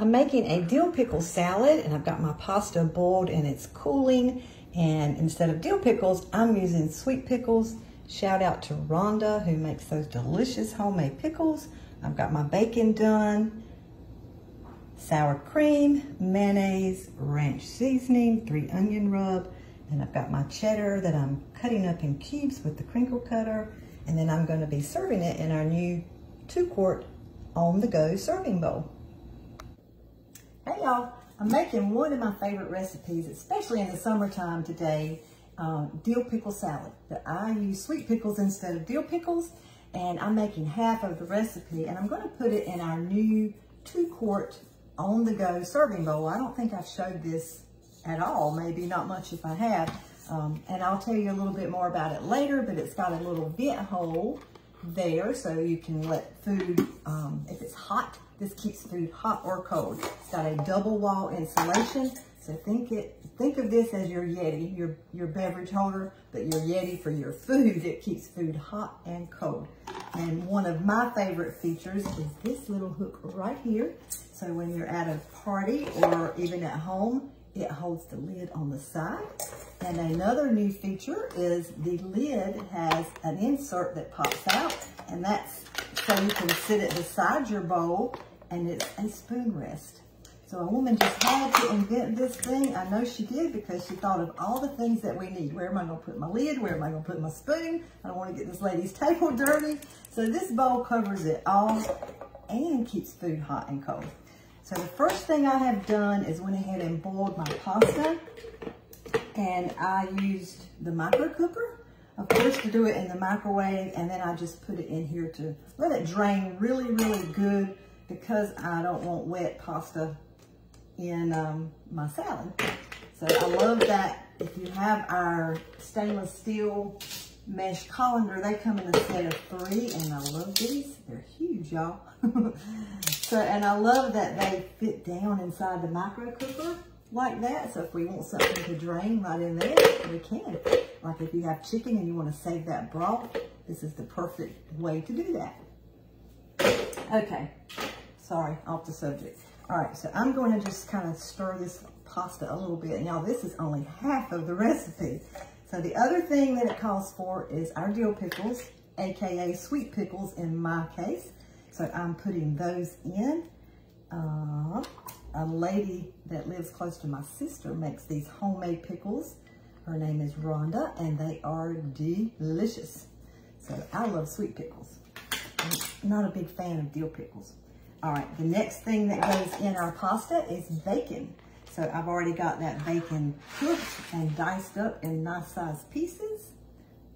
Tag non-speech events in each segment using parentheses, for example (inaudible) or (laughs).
I'm making a dill pickle salad and I've got my pasta boiled and it's cooling. And instead of dill pickles, I'm using sweet pickles. Shout out to Rhonda who makes those delicious homemade pickles. I've got my bacon done, sour cream, mayonnaise, ranch seasoning, three onion rub, and I've got my cheddar that I'm cutting up in cubes with the crinkle cutter. And then I'm gonna be serving it in our new two quart on the go serving bowl. Hey y'all, I'm making one of my favorite recipes, especially in the summertime today, um, dill pickle salad. But I use sweet pickles instead of dill pickles, and I'm making half of the recipe, and I'm gonna put it in our new two quart on the go serving bowl. I don't think I've showed this at all, maybe not much if I have. Um, and I'll tell you a little bit more about it later, but it's got a little vent hole there so you can let food, um, if it's hot, this keeps food hot or cold. It's got a double wall insulation. So think it, think of this as your Yeti, your, your beverage holder, but your Yeti for your food. It keeps food hot and cold. And one of my favorite features is this little hook right here. So when you're at a party or even at home, it holds the lid on the side. And another new feature is the lid has an insert that pops out and that's so you can sit it beside your bowl and it's a spoon rest. So a woman just had to invent this thing. I know she did because she thought of all the things that we need. Where am I gonna put my lid? Where am I gonna put my spoon? I don't wanna get this lady's (laughs) table dirty. So this bowl covers it all and keeps food hot and cold. So the first thing I have done is went ahead and boiled my pasta and I used the micro cooker of course, to do it in the microwave, and then I just put it in here to let it drain really, really good because I don't want wet pasta in um, my salad. So I love that if you have our stainless steel mesh colander, they come in a set of three, and I love these. They're huge, y'all. (laughs) so, and I love that they fit down inside the micro cooker like that. So if we want something to drain right in there, we can. Like if you have chicken and you want to save that broth, this is the perfect way to do that. Okay, sorry, off the subject. All right, so I'm going to just kind of stir this pasta a little bit. Now this is only half of the recipe. So the other thing that it calls for is our dill pickles, AKA sweet pickles in my case. So I'm putting those in. Uh, a lady that lives close to my sister makes these homemade pickles. Her name is Rhonda, and they are delicious. So I love sweet pickles. I'm not a big fan of dill pickles. All right, the next thing that goes in our pasta is bacon. So I've already got that bacon cooked and diced up in nice sized pieces.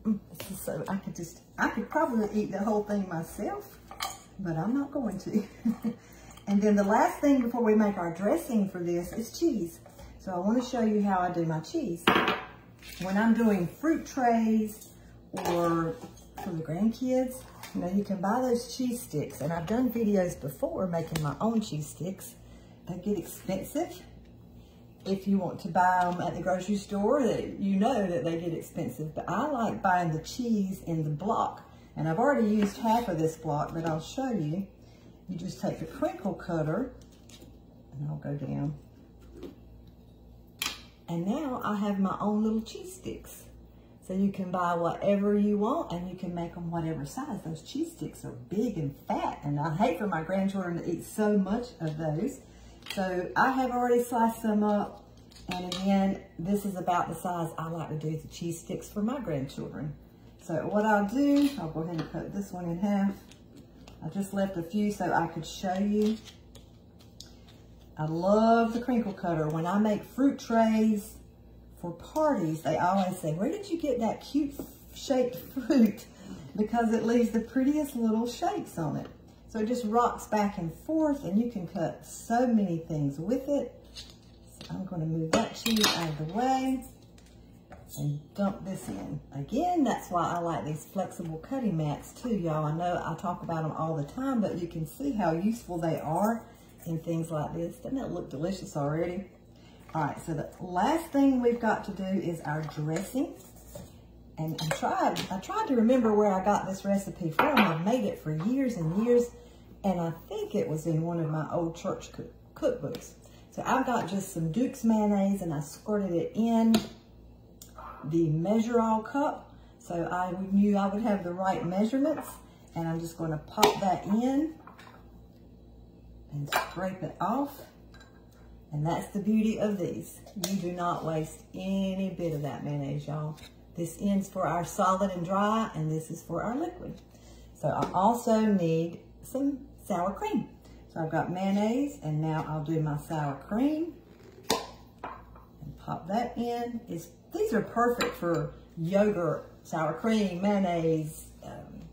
Mm, so I could just, I could probably eat the whole thing myself, but I'm not going to. (laughs) And then the last thing before we make our dressing for this is cheese. So I want to show you how I do my cheese. When I'm doing fruit trays or for the grandkids, you know, you can buy those cheese sticks. And I've done videos before making my own cheese sticks. They get expensive. If you want to buy them at the grocery store, you know that they get expensive. But I like buying the cheese in the block. And I've already used half of this block, but I'll show you you just take the crinkle cutter, and I'll go down. And now I have my own little cheese sticks. So you can buy whatever you want and you can make them whatever size. Those cheese sticks are big and fat and I hate for my grandchildren to eat so much of those. So I have already sliced them up. And again, this is about the size I like to do the cheese sticks for my grandchildren. So what I'll do, I'll go ahead and cut this one in half. I just left a few so I could show you. I love the crinkle cutter. When I make fruit trays for parties, they always say, where did you get that cute shaped fruit? Because it leaves the prettiest little shapes on it. So it just rocks back and forth and you can cut so many things with it. So I'm gonna move that cheese out of the way and dump this in. Again, that's why I like these flexible cutting mats too, y'all. I know I talk about them all the time, but you can see how useful they are in things like this. Doesn't that look delicious already? All right, so the last thing we've got to do is our dressing. And I tried, I tried to remember where I got this recipe from. I've made it for years and years, and I think it was in one of my old church cook, cookbooks. So I've got just some Duke's mayonnaise and I squirted it in the measure all cup. So I knew I would have the right measurements and I'm just gonna pop that in and scrape it off. And that's the beauty of these. You do not waste any bit of that mayonnaise, y'all. This ends for our solid and dry, and this is for our liquid. So I also need some sour cream. So I've got mayonnaise, and now I'll do my sour cream. Pop that in. It's, these are perfect for yogurt, sour cream, mayonnaise, um,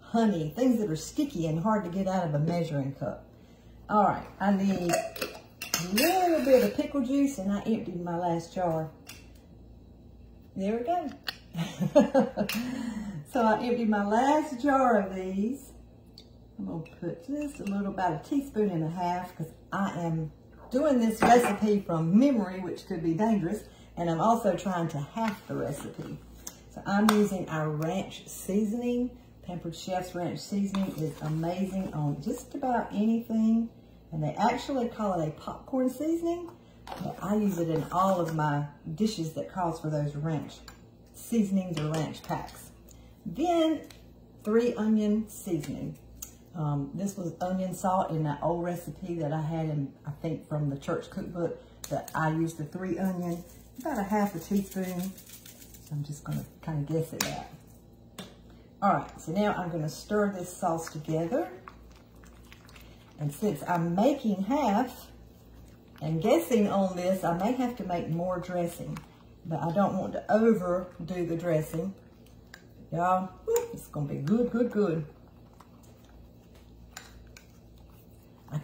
honey, things that are sticky and hard to get out of a measuring cup. All right, I need a little bit of pickle juice, and I emptied my last jar. There we go. (laughs) so I emptied my last jar of these. I'm gonna put just a little, about a teaspoon and a half, because I am doing this recipe from memory, which could be dangerous, and I'm also trying to half the recipe. So I'm using our ranch seasoning. Pampered Chef's ranch seasoning is amazing on just about anything. And they actually call it a popcorn seasoning. But I use it in all of my dishes that calls for those ranch seasonings or ranch packs. Then three onion seasoning. Um, this was onion salt in that old recipe that I had in, I think from the church cookbook that I used the three onion, about a half a teaspoon. So I'm just gonna kind of guess at. All right, so now I'm gonna stir this sauce together. And since I'm making half and guessing on this, I may have to make more dressing, but I don't want to overdo the dressing. Y'all, it's gonna be good, good, good.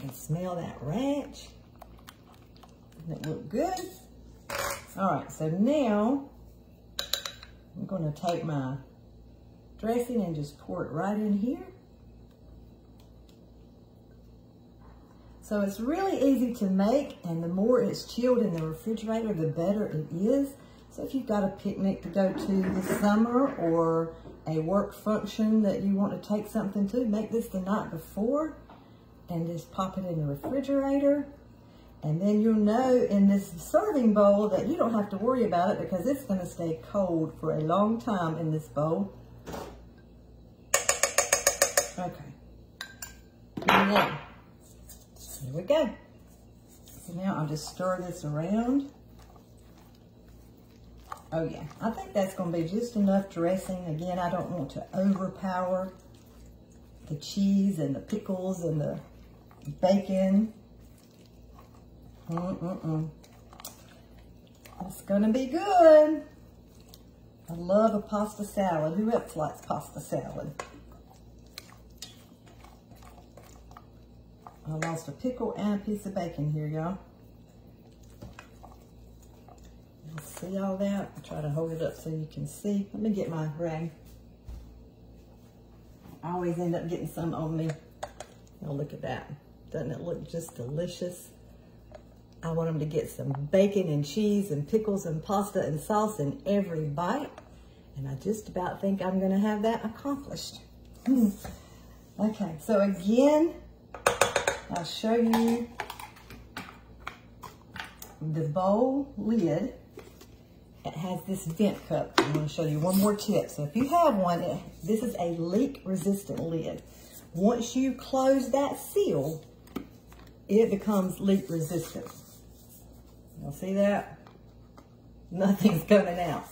Can smell that ranch. Doesn't it look good? All right, so now I'm gonna take my dressing and just pour it right in here. So it's really easy to make and the more it's chilled in the refrigerator, the better it is. So if you've got a picnic to go to this summer or a work function that you want to take something to, make this the night before and just pop it in the refrigerator. And then you'll know in this serving bowl that you don't have to worry about it because it's going to stay cold for a long time in this bowl. Okay. Now, there we go. So now I'll just stir this around. Oh yeah, I think that's gonna be just enough dressing. Again, I don't want to overpower the cheese and the pickles and the bacon. Mm-mm-mm. It's gonna be good. I love a pasta salad. Who else likes pasta salad? I lost a pickle and a piece of bacon here, y'all. See all that? I'll try to hold it up so you can see. Let me get my rag. I always end up getting some on me. Oh, look at that. Doesn't it look just delicious? I want them to get some bacon and cheese and pickles and pasta and sauce in every bite. And I just about think I'm gonna have that accomplished. (laughs) okay, so again, I'll show you the bowl lid. It has this vent cup. I'm to show you one more tip. So if you have one, this is a leak resistant lid. Once you close that seal, it becomes leak resistant. Y'all see that? Nothing's coming out.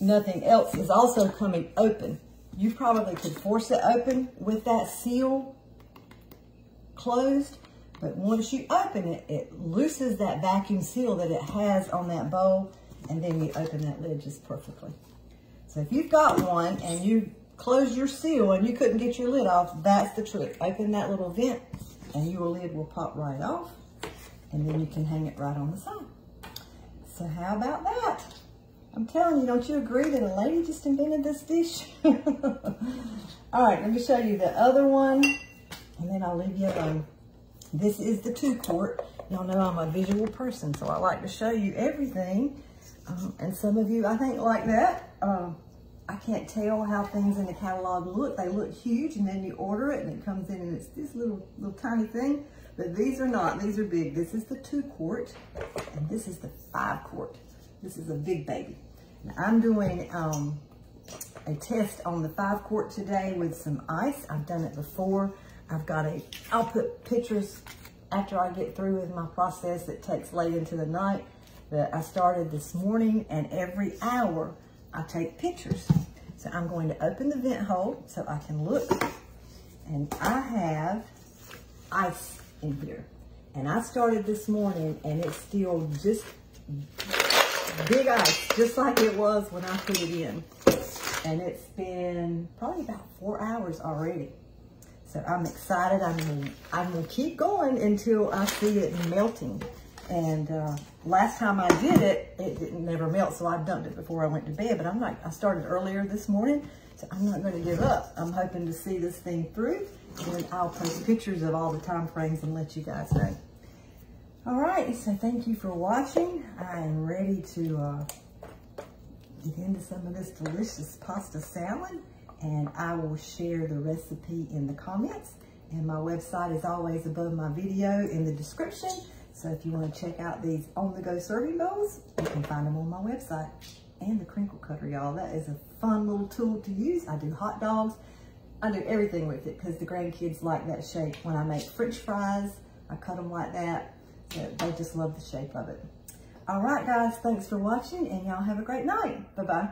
Nothing else is also coming open. You probably could force it open with that seal closed, but once you open it, it looses that vacuum seal that it has on that bowl, and then you open that lid just perfectly. So if you've got one and you close your seal and you couldn't get your lid off, that's the trick. Open that little vent and your lid will pop right off, and then you can hang it right on the side. So how about that? I'm telling you, don't you agree that a lady just invented this dish? (laughs) All right, let me show you the other one and then I'll leave you alone. This is the two quart. Y'all know I'm a visual person, so I like to show you everything. Um, and some of you, I think, like that. Um, I can't tell how things in the catalog look. They look huge, and then you order it, and it comes in, and it's this little, little tiny thing. But these are not, these are big. This is the two quart and this is the five quart. This is a big baby. I'm doing um, a test on the five quart today with some ice. I've done it before. I've got a, I'll put pictures after I get through with my process that takes late into the night that I started this morning and every hour I take pictures. So I'm going to open the vent hole so I can look and I have ice in here. And I started this morning and it's still just big ice, just like it was when I put it in. And it's been probably about four hours already. So I'm excited. I'm gonna, I'm gonna keep going until I see it melting. And uh, last time I did it, it didn't never melt, so I dumped it before I went to bed. But I'm like, I started earlier this morning, so I'm not gonna give up. I'm hoping to see this thing through, and I'll post pictures of all the time frames and let you guys know. All right, so thank you for watching. I am ready to uh, get into some of this delicious pasta salad and I will share the recipe in the comments. And my website is always above my video in the description. So if you want to check out these on-the-go serving bowls, you can find them on my website. And the crinkle cutter, y'all. That is a fun little tool to use. I do hot dogs. I do everything with it because the grandkids like that shape. When I make french fries, I cut them like that. They just love the shape of it. All right, guys, thanks for watching, and y'all have a great night. Bye-bye.